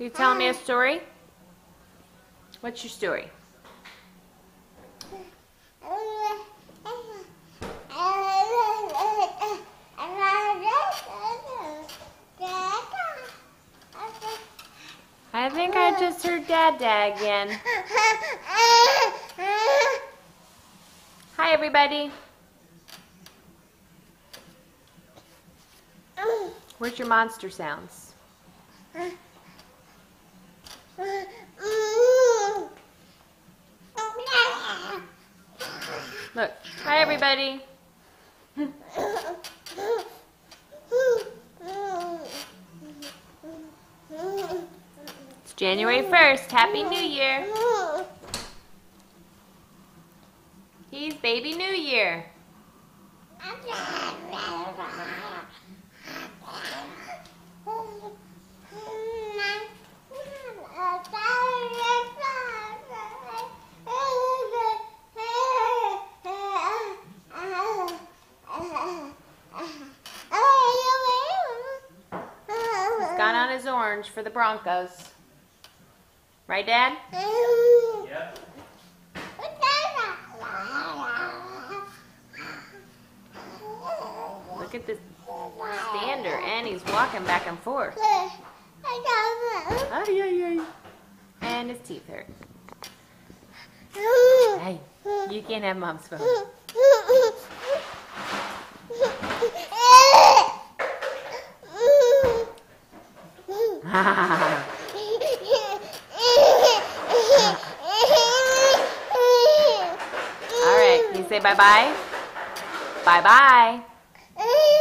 You telling me a um, story? What's your story? I think I just heard Dad Dad again. Hi, everybody. Where's your monster sounds? Look. Hi, everybody. It's January 1st. Happy New Year. He's Baby New Year. On his orange for the Broncos. Right, Dad? Yep. Look at this stander, and he's walking back and forth. Ay, ay, ay. And his teeth hurt. Hey, you can't have mom's phone. All right, can you say bye-bye? bye bye?